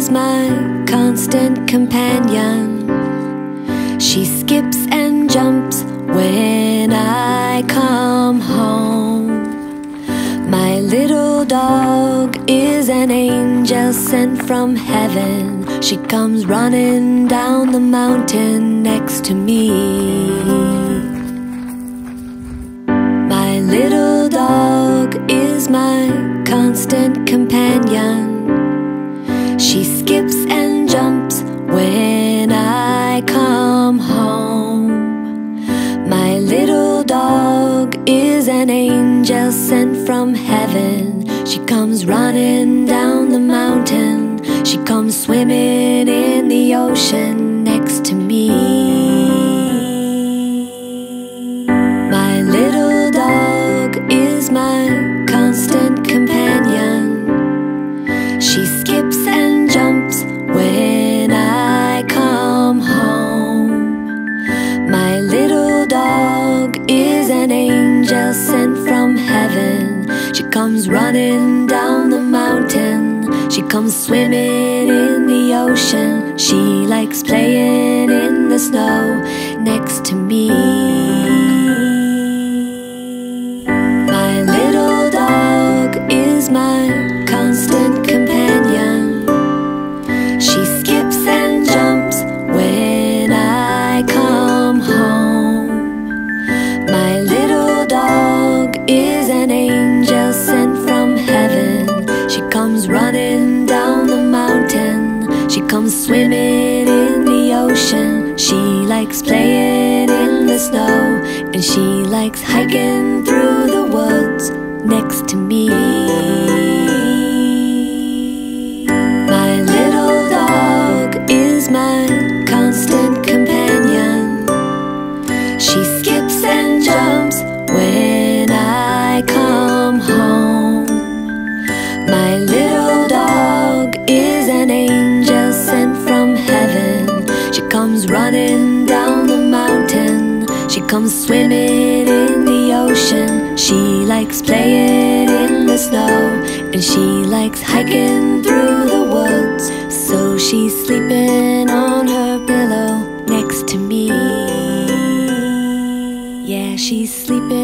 is my constant companion. She skips and jumps when I come home. My little dog is an angel sent from heaven. She comes running down the mountain next to me. Swimming in the ocean next to me. My little dog is my constant companion. She skips and jumps when I come home. My little dog is an angel sent from heaven. She comes running down the mountain. She comes swimming in ocean. She likes playing in the snow next to me. Ocean. She likes playing in the snow. And she likes hiking through the woods next to me. Comes swimming in the ocean. She likes playing in the snow. And she likes hiking through the woods. So she's sleeping on her pillow next to me. Yeah, she's sleeping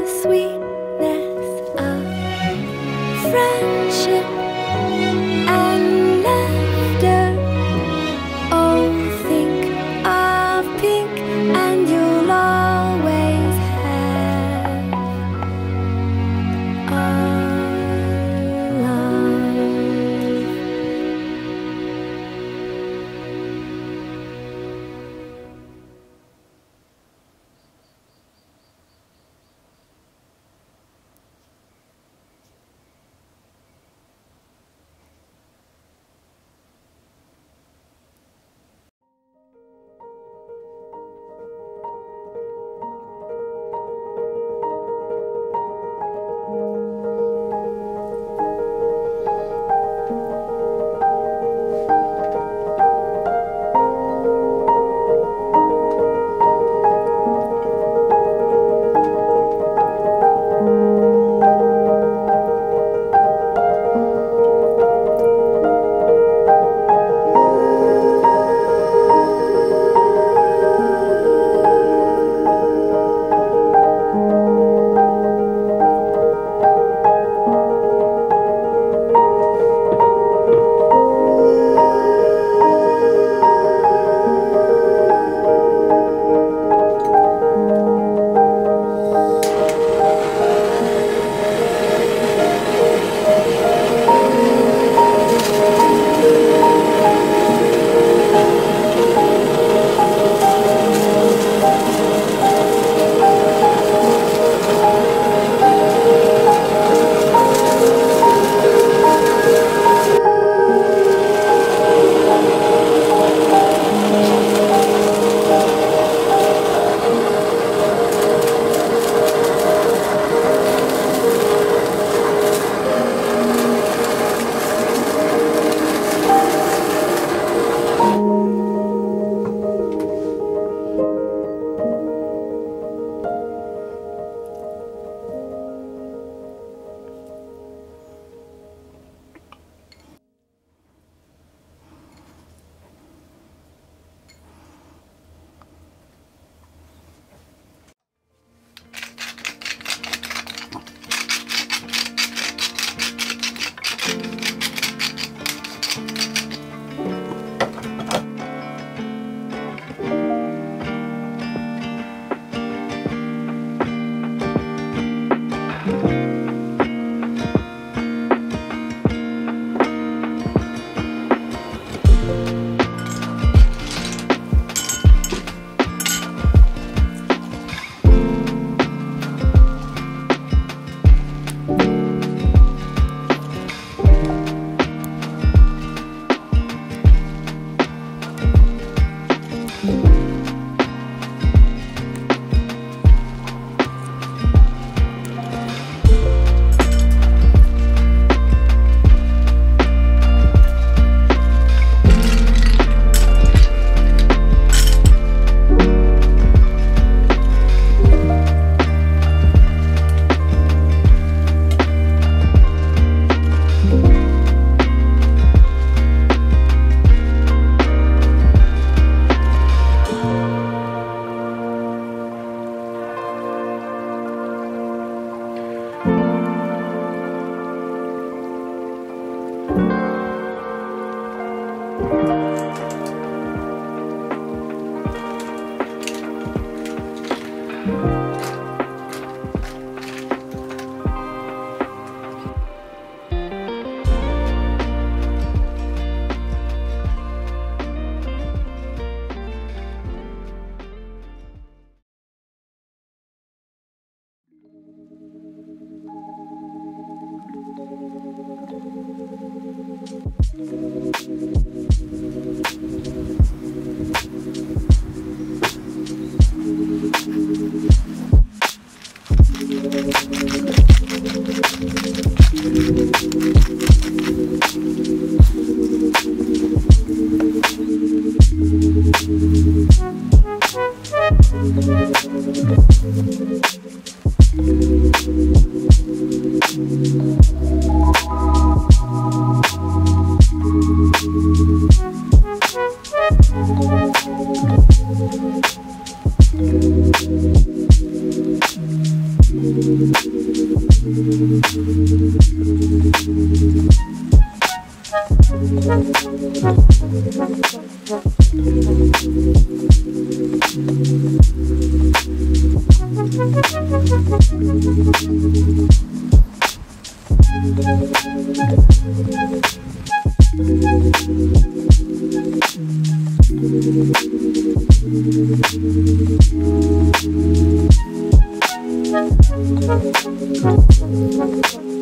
the sweetness of friendship. Thank